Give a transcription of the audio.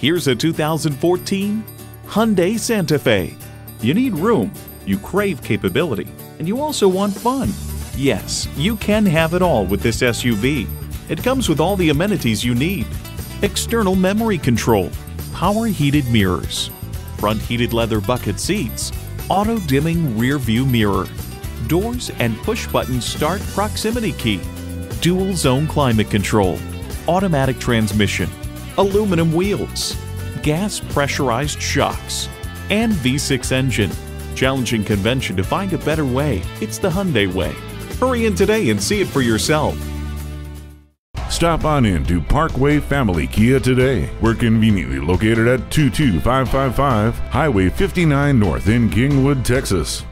Here's a 2014 Hyundai Santa Fe. You need room, you crave capability, and you also want fun. Yes, you can have it all with this SUV. It comes with all the amenities you need external memory control, power heated mirrors, front heated leather bucket seats, auto dimming rear view mirror, doors and push button start proximity key, dual zone climate control, automatic transmission, aluminum wheels, gas pressurized shocks, and V6 engine. Challenging convention to find a better way. It's the Hyundai way. Hurry in today and see it for yourself. Stop on in to Parkway Family Kia today. We're conveniently located at 22555 Highway 59 North in Kingwood, Texas.